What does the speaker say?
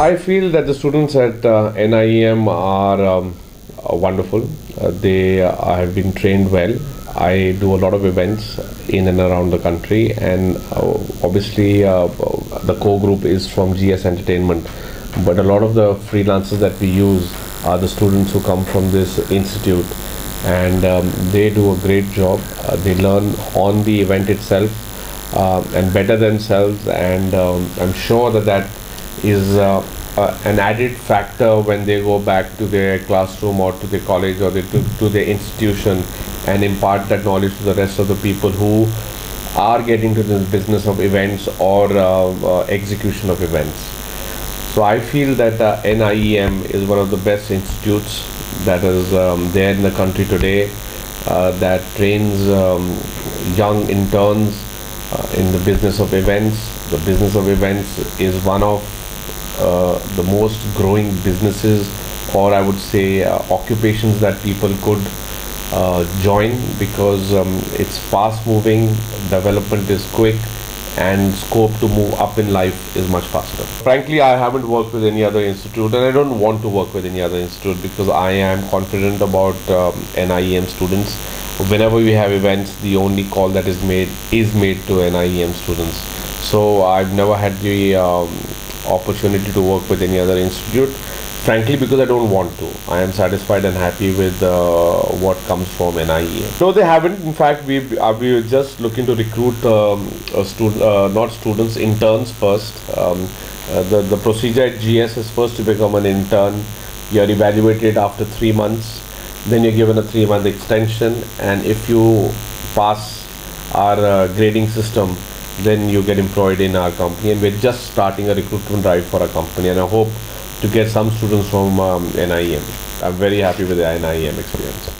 I feel that the students at uh, NIEM are um, uh, wonderful. Uh, they uh, have been trained well. I do a lot of events in and around the country, and obviously, the core group is from GS Entertainment. But a lot of the freelancers that we use are the students who come from this institute, and um, they do a great job. Uh, they learn on the event itself uh, and better themselves, and um, I'm sure that that is uh, uh, an added factor when they go back to their classroom or to their college or to, to their institution and impart that knowledge to the rest of the people who are getting to the business of events or uh, uh, execution of events. So I feel that uh, NIEM is one of the best institutes that is um, there in the country today uh, that trains um, young interns uh, in the business of events. The business of events is one of the most growing businesses or I would say uh, occupations that people could uh, join because um, it's fast moving, development is quick and scope to move up in life is much faster. Frankly, I haven't worked with any other institute and I don't want to work with any other institute because I am confident about um, NIEM students. Whenever we have events, the only call that is made is made to NIEM students. So I've never had the um, opportunity to work with any other institute frankly because I don't want to. I am satisfied and happy with uh, what comes from NIE. No, they haven't. In fact, we are we just looking to recruit um, student, uh, not students, interns first. Um, uh, the the procedure at GS is first to become an intern. You are evaluated after three months. Then you're given a three month extension, and if you pass our uh, grading system, then you get employed in our company and we're just starting a recruitment drive for our company and I hope to get some students from um, NIEM. I'm very happy with the NIEM experience.